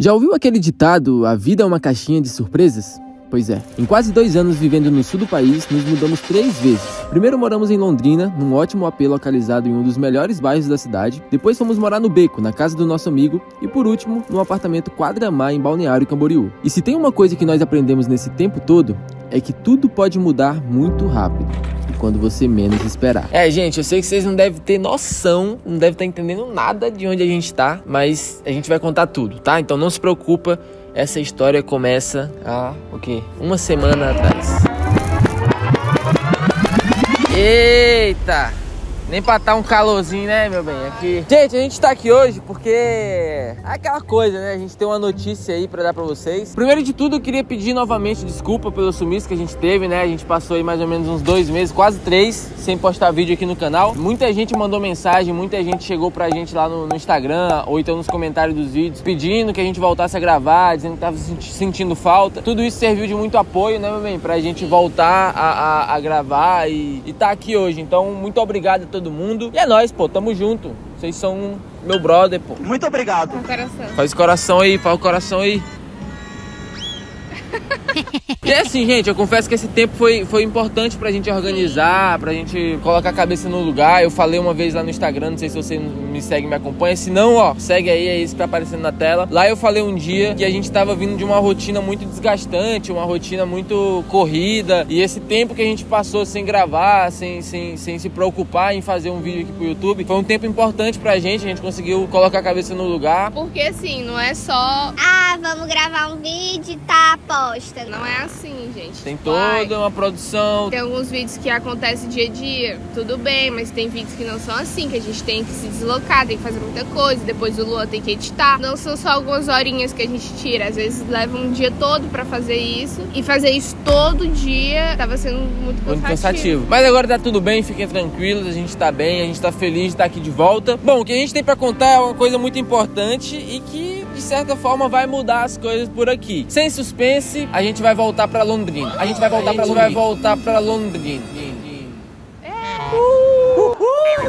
Já ouviu aquele ditado: a vida é uma caixinha de surpresas? Pois é, em quase dois anos vivendo no sul do país, nos mudamos três vezes. Primeiro moramos em Londrina, num ótimo AP localizado em um dos melhores bairros da cidade. Depois fomos morar no Beco, na casa do nosso amigo. E por último, num apartamento quadra-mar em Balneário Camboriú. E se tem uma coisa que nós aprendemos nesse tempo todo, é que tudo pode mudar muito rápido quando você menos esperar. É, gente, eu sei que vocês não devem ter noção, não devem estar entendendo nada de onde a gente tá, mas a gente vai contar tudo, tá? Então não se preocupa, essa história começa há o quê? Uma semana atrás. Eita! Nem pra tá um calorzinho, né, meu bem? Aqui. Gente, a gente tá aqui hoje porque é aquela coisa, né? A gente tem uma notícia aí pra dar pra vocês. Primeiro de tudo, eu queria pedir novamente desculpa pelo sumiço que a gente teve, né? A gente passou aí mais ou menos uns dois meses, quase três, sem postar vídeo aqui no canal. Muita gente mandou mensagem, muita gente chegou pra gente lá no, no Instagram ou então nos comentários dos vídeos pedindo que a gente voltasse a gravar, dizendo que tava sentindo falta. Tudo isso serviu de muito apoio, né, meu bem? Pra gente voltar a, a, a gravar e, e tá aqui hoje. Então, muito obrigado a todos todo mundo. E é nóis, pô, tamo junto. Vocês são meu brother, pô. Muito obrigado. coração. Faz coração aí, faz o coração aí. E é assim, gente, eu confesso que esse tempo foi, foi importante pra gente organizar, pra gente colocar a cabeça no lugar. Eu falei uma vez lá no Instagram, não sei se você me segue me acompanha. Se não, ó, segue aí, é isso que tá aparecendo na tela. Lá eu falei um dia que a gente tava vindo de uma rotina muito desgastante, uma rotina muito corrida. E esse tempo que a gente passou sem gravar, sem, sem, sem se preocupar em fazer um vídeo aqui pro YouTube, foi um tempo importante pra gente. A gente conseguiu colocar a cabeça no lugar. Porque assim, não é só. Ah, vamos gravar um vídeo e tá posta. Não é assim, gente. Tem toda uma produção. Tem alguns vídeos que acontecem dia a dia, tudo bem, mas tem vídeos que não são assim, que a gente tem que se deslocar, tem que fazer muita coisa, depois o Luan tem que editar. Não são só algumas horinhas que a gente tira, às vezes leva um dia todo pra fazer isso. E fazer isso todo dia tava sendo muito cansativo. Muito cansativo. Mas agora tá tudo bem, fiquem tranquilos, a gente tá bem, a gente tá feliz de estar aqui de volta. Bom, o que a gente tem pra contar é uma coisa muito importante e que, de certa forma, vai mudar as coisas por aqui. Sem suspense, a gente vai voltar pra Londrina. A gente vai voltar para Londrina. vai voltar para Londrina.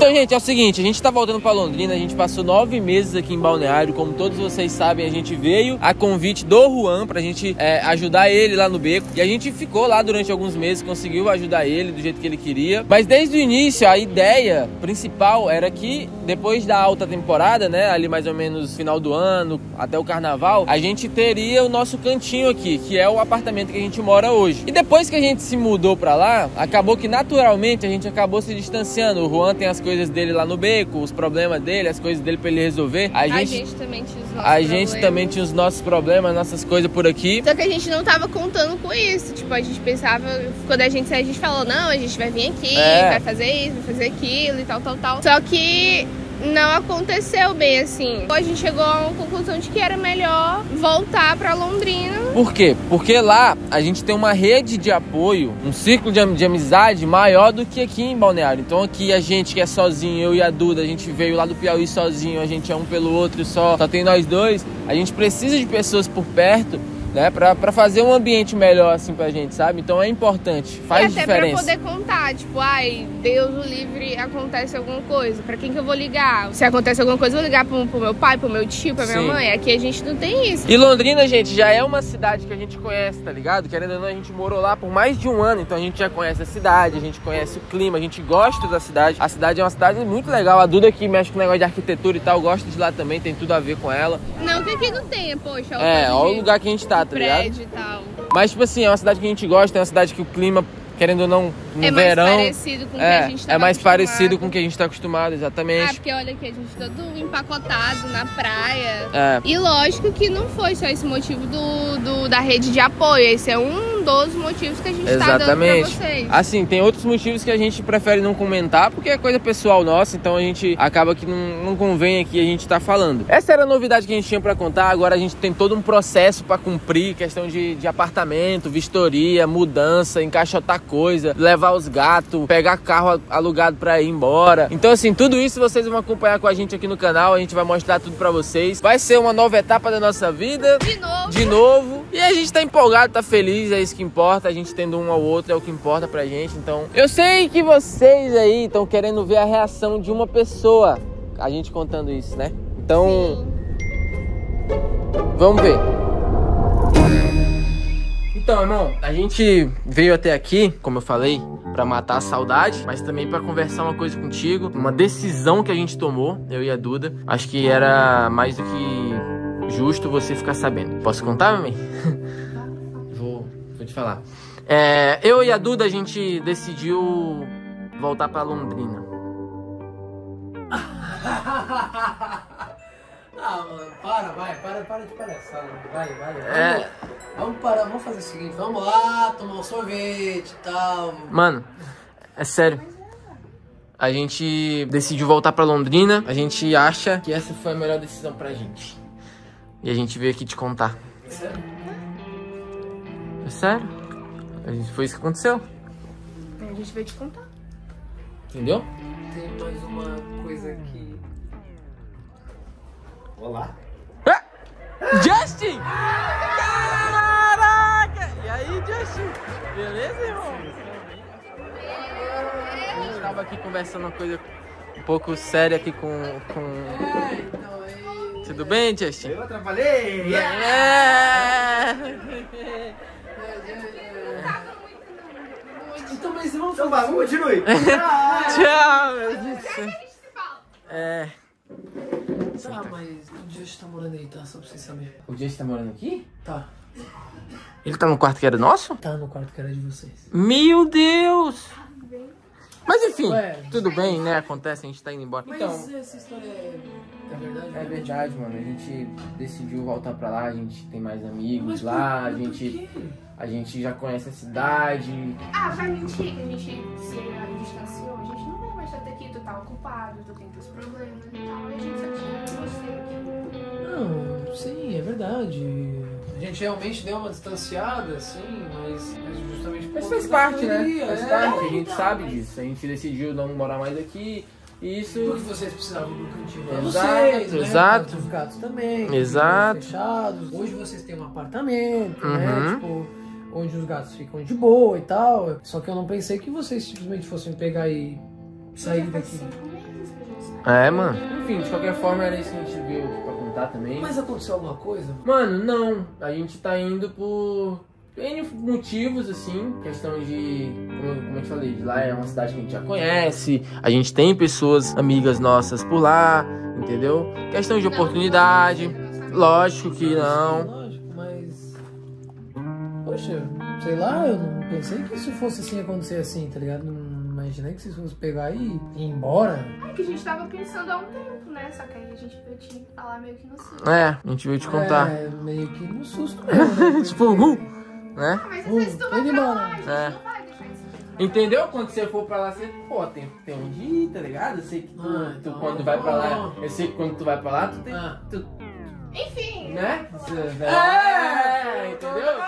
Então, gente, é o seguinte, a gente tá voltando para Londrina, a gente passou nove meses aqui em Balneário, como todos vocês sabem, a gente veio a convite do Juan pra gente é, ajudar ele lá no beco, e a gente ficou lá durante alguns meses, conseguiu ajudar ele do jeito que ele queria, mas desde o início a ideia principal era que depois da alta temporada, né, ali mais ou menos final do ano, até o carnaval, a gente teria o nosso cantinho aqui, que é o apartamento que a gente mora hoje. E depois que a gente se mudou pra lá, acabou que naturalmente a gente acabou se distanciando. O Juan tem as coisas coisas dele lá no beco, os problemas dele, as coisas dele pra ele resolver. A, a gente, gente, também tinha os nossos A problemas. gente também tinha os nossos problemas, nossas coisas por aqui. Só que a gente não tava contando com isso. Tipo, a gente pensava, quando a gente saiu, a gente falou, não, a gente vai vir aqui, é. vai fazer isso, vai fazer aquilo e tal, tal, tal. Só que não aconteceu bem assim. A gente chegou a uma conclusão de que era melhor voltar para Londrina. Por quê? Porque lá a gente tem uma rede de apoio, um círculo de, de amizade maior do que aqui em Balneário. Então aqui a gente que é sozinho, eu e a Duda, a gente veio lá do Piauí sozinho, a gente é um pelo outro só, só tem nós dois. A gente precisa de pessoas por perto né? Pra, pra fazer um ambiente melhor, assim, pra gente, sabe? Então é importante, faz e até diferença. pra poder contar, tipo, ai, Deus o livre, acontece alguma coisa, pra quem que eu vou ligar? Se acontece alguma coisa, eu vou ligar pro, pro meu pai, pro meu tio, pra minha Sim. mãe. Aqui a gente não tem isso. E Londrina, gente, já é uma cidade que a gente conhece, tá ligado? Querendo ou não, a gente morou lá por mais de um ano, então a gente já conhece a cidade, a gente conhece o clima, a gente gosta da cidade. A cidade é uma cidade muito legal. A Duda que mexe com negócio de arquitetura e tal, gosta de lá também, tem tudo a ver com ela. Não que aqui não tenha, poxa. É, olha o lugar que a gente tá, tá ligado? e tal. Mas, tipo assim, é uma cidade que a gente gosta, é uma cidade que o clima querendo ou não, no é verão. É mais parecido com o que é, a gente tá É mais parecido com o que a gente tá acostumado, exatamente. Ah, porque olha aqui, a gente tá todo empacotado na praia. É. E lógico que não foi só esse motivo do, do da rede de apoio. Esse é um dos motivos que a gente exatamente. tá dando pra vocês. Assim, tem outros motivos que a gente prefere não comentar, porque é coisa pessoal nossa, então a gente acaba que não, não convém aqui a gente tá falando. Essa era a novidade que a gente tinha para contar, agora a gente tem todo um processo para cumprir, questão de, de apartamento, vistoria, mudança, encaixotar coisa, levar os gatos, pegar carro alugado para ir embora. Então, assim, tudo isso vocês vão acompanhar com a gente aqui no canal. A gente vai mostrar tudo para vocês. Vai ser uma nova etapa da nossa vida. De novo. De novo. E a gente tá empolgado, tá feliz, é isso que importa. A gente tendo um ao outro é o que importa pra gente. Então, eu sei que vocês aí estão querendo ver a reação de uma pessoa. A gente contando isso, né? Então. Sim. Vamos ver. Então, irmão, a gente veio até aqui, como eu falei, para matar a saudade, mas também para conversar uma coisa contigo, uma decisão que a gente tomou, eu e a Duda. Acho que era mais do que justo você ficar sabendo. Posso contar, mamãe? vou, vou te falar. É, eu e a Duda a gente decidiu voltar para Londrina. Ah, mano, para, vai, para, para de palhaçada. Vai, vai, vai. É. Vamos parar, vamos fazer o seguinte, vamos lá, tomar um sorvete e tal. Mano, é sério. A gente decidiu voltar pra Londrina. A gente acha que essa foi a melhor decisão pra gente. E a gente veio aqui te contar. Sério? É sério? A gente, foi isso que aconteceu. A gente veio te contar. Entendeu? Tem mais uma coisa aqui. Olá. Ah! Justin! Caraca! E aí, Justin? Beleza, irmão? A gente tava aqui conversando uma coisa um pouco séria aqui com. com... Tudo bem, Justin? Eu atrapalhei! É! Então, mas vamos Então vamos continue. Tchau, meu Deus do céu. É. Tá, mas o Just tá morando aí, tá? Só pra vocês saberem. O Justin tá morando aqui? Tá. Ele tá no quarto que era nosso? Tá no quarto que era de vocês. Meu Deus! Mas enfim, Ué. tudo bem, né? Acontece, a gente tá indo embora. Mas Então, essa história é, é verdade? é verdade, mano. A gente decidiu voltar pra lá, a gente tem mais amigos Mas lá, a gente, quê? a gente já conhece a cidade. Ah, vai mentir que a gente se distanciou. A gente não vai mais estar aqui. Tu tá ocupado, tu tem teus problemas e tal. E a gente só tinha você aqui. Não, sim, é verdade. A gente realmente deu uma distanciada, assim, mas, mas justamente por Mas faz parte, né? Faz é. parte, a gente então, sabe mas- disso. A gente decidiu não morar mais aqui. E isso. Porque vocês precisavam do cantinho pra Exato, vocês, né? exato. Os gatos também. Exato. Fechados. Hoje vocês têm um apartamento, Uhum. né? Tipo, onde os gatos ficam de boa e tal. Só que eu não pensei que vocês simplesmente fossem pegar e sair daqui. É, mano. Enfim, de qualquer forma, era isso que a gente veio também. Mas aconteceu alguma coisa? Mano, não. A gente tá indo por N motivos, assim. Questão de. Como, como eu te falei, de lá é uma cidade que a gente já conhece. A gente tem pessoas amigas nossas por lá, entendeu? Questão de oportunidade. Lógico que não. Lógico, mas. Poxa, sei lá, eu não pensei que isso fosse assim acontecer assim, tá ligado? Não imaginei que vocês fossem pegar e ir embora. É que a gente tava pensando há um tempo, né? Só que aí a gente veio te falar meio que no sul. É, a gente veio te contar. É, meio que no susto mesmo. Né? Tipo, uh, né? Ah, mas às Uh, vezes tu vai ele pra lá, a gente É. não vai deixar isso. Entendeu? Quando você for pra lá, você, pô, tem, tem onde ir, tá ligado? Eu sei que tu, Ah, tu então- quando vai pra lá, eu sei que quando tu vai pra lá, tu tem. Ah. Tu, Enfim. né? Você- é, entendeu?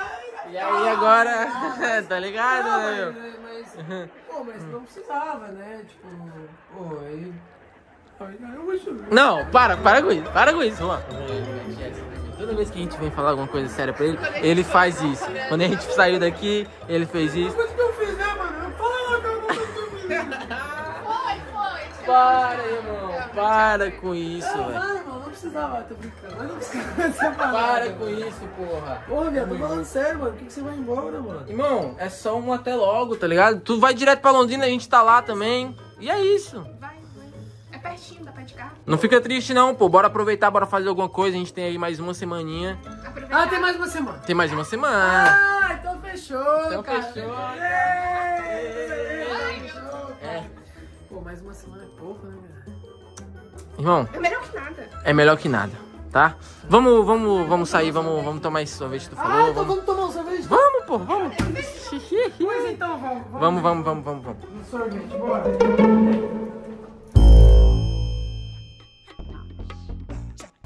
E aí agora, tá ligado, Não, né, mas, mas, pô, mas não precisava, né? Tipo, pô, aí. Não, para, para com isso, para com isso, mano. Toda vez que a gente vem falar alguma coisa séria pra ele, ele faz isso. Quando a gente saiu daqui, ele fez isso. Coisa que eu fiz, né, mano? Fala, Foi, foi. Para, irmão, para com isso, Não, velho. Mano, precisava, tô brincando. Mas não dessa parada. Para com isso, porra. Porra, viado, tô falando sério, mano. Por que, que você vai embora, mano? Irmão, é só um até logo, tá ligado? Tu vai direto pra Londrina, a gente tá lá também. E é isso. Vai, vai. É pertinho, dá pra de carro. Não fica triste não, pô. Bora aproveitar, bora fazer alguma coisa. A gente tem aí mais uma semaninha. Aproveitar. Ah, tem mais uma semana. Tem mais uma semana. Ah, então fechou, Então cara. fechou. É. Pô, mais uma semana é pouco, né, cara? Irmão, É melhor que nada. tá? Vamos, vamos, vamos sair, vamos, vamos tomar esse sorvete que tu Ah, falou. então vamos... vamos tomar um sorvete? vamos, pô, vamos. Pois então, vamos. Vamos, vamos, vamos, vamos, vamos. Um sorvete, bora.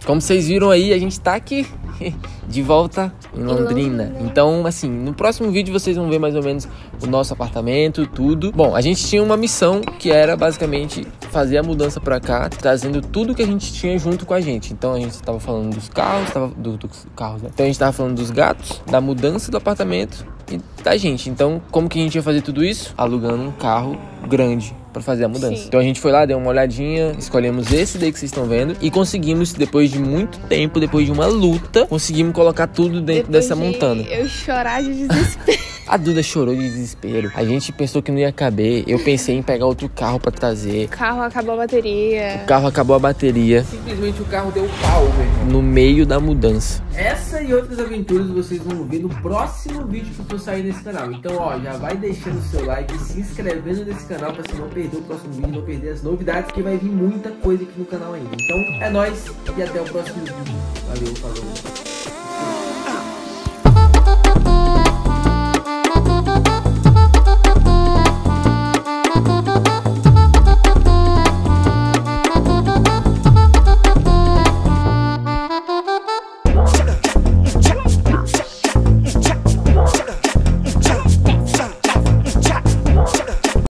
Como vocês viram aí, a gente tá aqui de volta em Londrina. Então, assim, no próximo vídeo vocês vão ver mais ou menos o nosso apartamento, tudo. Bom, a gente tinha uma missão que era basicamente fazer a mudança pra cá, trazendo tudo que a gente tinha junto com a gente. Então a gente tava falando dos carros, tava do, dos carros, né? Então a gente tava falando dos gatos, da mudança do apartamento e da gente. Então, como que a gente ia fazer tudo isso? Alugando um carro grande pra fazer a mudança. Sim. Então a gente foi lá, deu uma olhadinha, escolhemos esse daí que vocês estão vendo e conseguimos, depois de muito tempo, depois de uma luta, conseguimos colocar tudo dentro Depois dessa de montana. Eu chorar de desespero. A Duda chorou de desespero. A gente pensou que não ia caber. Eu pensei em pegar outro carro pra trazer. o carro acabou a bateria. O carro acabou a bateria Simplesmente o carro deu pau, meu irmão. no meio da mudança. Essa e outras aventuras vocês vão ver no próximo vídeo que for sair nesse canal. Então, ó, já vai deixando o seu like e se inscrevendo nesse canal pra você não perder o próximo vídeo, não perder as novidades, que vai vir muita coisa aqui no canal ainda. Então, é nóis e até o próximo vídeo. Valeu, falou.